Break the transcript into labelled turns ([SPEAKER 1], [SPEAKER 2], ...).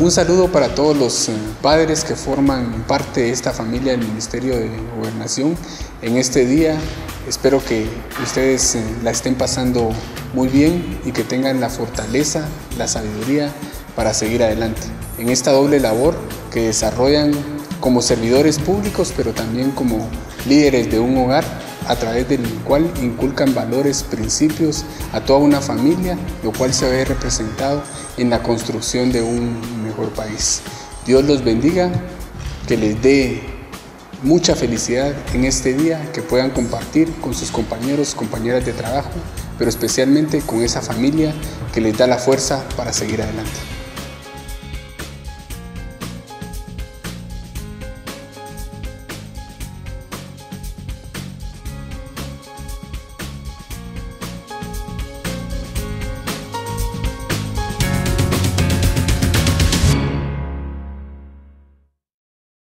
[SPEAKER 1] Un saludo para todos los eh, padres que forman parte de esta familia del Ministerio de Gobernación en este día. Espero que ustedes eh, la estén pasando muy bien y que tengan la fortaleza, la sabiduría para seguir adelante en esta doble labor que desarrollan como servidores públicos, pero también como líderes de un hogar a través del cual inculcan valores, principios a toda una familia, lo cual se ve representado en la construcción de un mejor país. Dios los bendiga, que les dé mucha felicidad en este día, que puedan compartir con sus compañeros, compañeras de trabajo, pero especialmente con esa familia que les da la fuerza para seguir adelante.